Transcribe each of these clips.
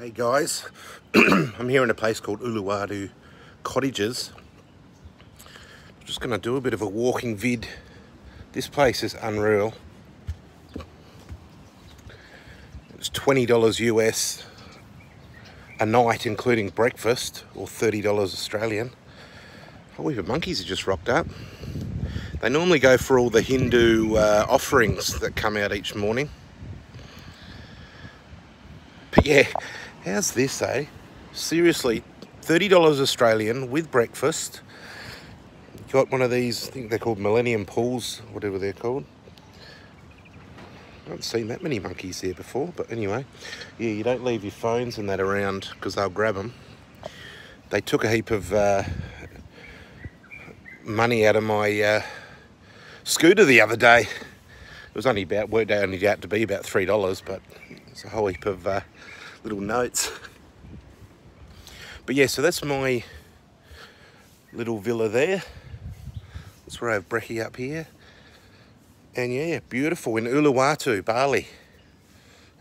Hey guys, I'm here in a place called Uluwatu Cottages. I'm just going to do a bit of a walking vid. This place is unreal. It's $20 US a night including breakfast or $30 Australian. Oh, even monkeys have just rocked up. They normally go for all the Hindu uh, offerings that come out each morning. But yeah, How's this, eh? Seriously, $30 Australian with breakfast. Got one of these, I think they're called Millennium Pools, whatever they're called. I haven't seen that many monkeys here before, but anyway. Yeah, you don't leave your phones and that around because they'll grab them. They took a heap of uh, money out of my uh, scooter the other day. It was only about, worked out only out to be about $3, but it's a whole heap of uh, little notes. But yeah, so that's my little villa there. That's where I have brekkie up here. And yeah, beautiful in Uluwatu, Bali.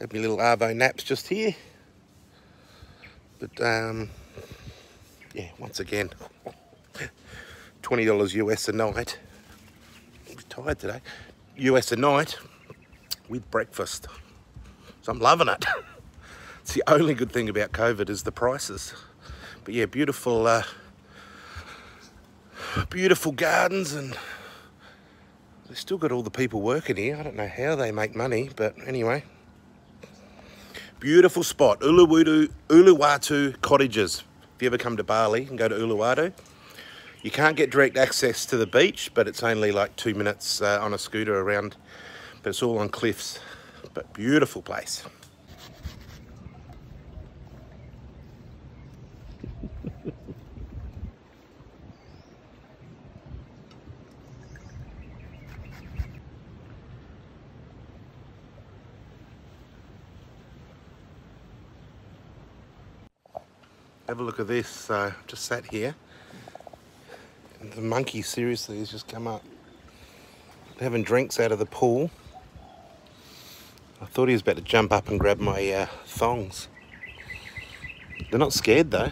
Have my little Arvo naps just here. But um, yeah, once again, $20 US a night. I'm tired today. US a night with breakfast. So I'm loving it. It's the only good thing about COVID is the prices. But yeah, beautiful, uh, beautiful gardens and they've still got all the people working here. I don't know how they make money, but anyway. Beautiful spot, Uluwatu, Uluwatu Cottages. If you ever come to Bali and go to Uluwatu, you can't get direct access to the beach, but it's only like two minutes uh, on a scooter around, but it's all on cliffs. But beautiful place. Have a look at this. Uh, just sat here. The monkey seriously has just come up. Having drinks out of the pool. I thought he was about to jump up and grab my uh, thongs. They're not scared though.